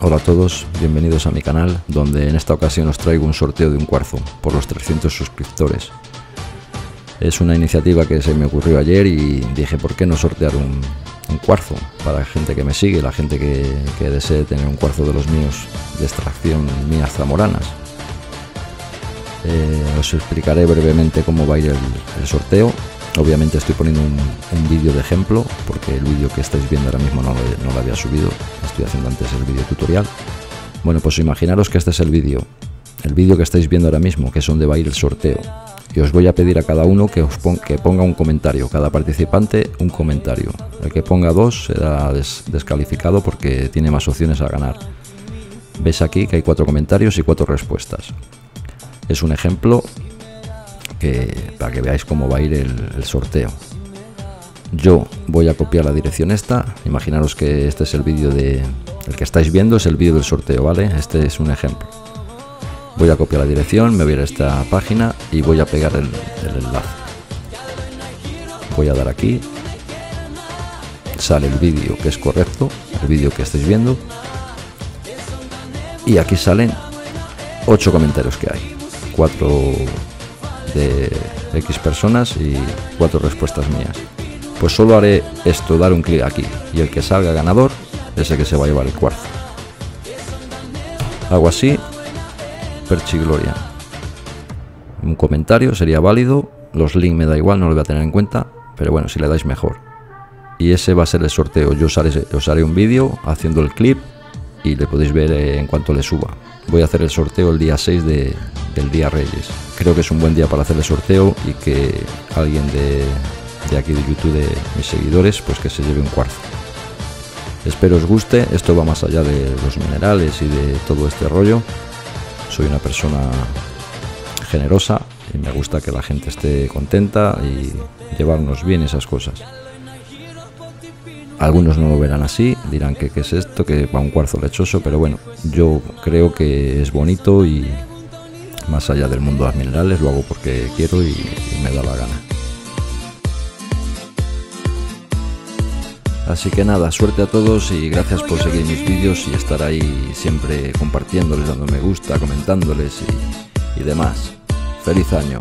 Hola a todos, bienvenidos a mi canal, donde en esta ocasión os traigo un sorteo de un cuarzo por los 300 suscriptores. Es una iniciativa que se me ocurrió ayer y dije, ¿por qué no sortear un, cuarzo para la gente que me sigue, la gente que, desee tener un cuarzo de los míos de extracción mías zamoranas? Eh, os explicaré brevemente cómo va a ir el sorteo Obviamente estoy poniendo un, vídeo de ejemplo porque el vídeo que estáis viendo ahora mismo no lo, había subido, estoy haciendo antes el vídeo tutorial. Bueno, pues imaginaros que este es el vídeo, el vídeo que estáis viendo ahora mismo, que es donde va a ir el sorteo. Y os voy a pedir a cada uno que ponga un comentario, cada participante un comentario. El que ponga dos será descalificado porque tiene más opciones a ganar. Ves aquí que hay cuatro comentarios y cuatro respuestas. Es un ejemplo para que veáis cómo va a ir el, sorteo. Yo voy a copiar la dirección esta. Imaginaros que este es el vídeo de. El que estáis viendo es el vídeo del sorteo, ¿vale? Este es un ejemplo. Voy a copiar la dirección, me voy a ir a esta página y voy a pegar el, enlace. Voy a dar aquí. Sale el vídeo que es correcto, el vídeo que estáis viendo. Y aquí salen 8 comentarios que hay. 4 de X personas y cuatro respuestas mías. Pues solo haré esto, dar un clic aquí y el que salga ganador es el que se va a llevar el cuarzo. Hago así, Perchi Gloria. Un comentario sería válido, los links me da igual, no lo voy a tener en cuenta, pero bueno, si le dais mejor. Y ese va a ser el sorteo, yo os haré, os haré un vídeo haciendo el clip y le podéis ver en cuanto le suba. Voy a hacer el sorteo el día 6 de, del día Reyes. Creo que es un buen día para hacer el sorteo y que alguien de, de aquí de YouTube, de mis seguidores, pues que se lleve un cuarzo. Espero os guste, esto va más allá de los minerales y de todo este rollo. Soy una persona generosa y me gusta que la gente esté contenta y llevarnos bien esas cosas. Algunos no lo verán así, dirán que qué es esto, que va un cuarzo lechoso, pero bueno, yo creo que es bonito y más allá del mundo de las minerales, lo hago porque quiero y, me da la gana. Así que nada, suerte a todos y gracias por seguir mis vídeos y estar ahí siempre compartiéndoles, dando me gusta, comentándoles y, y demás. ¡Feliz año!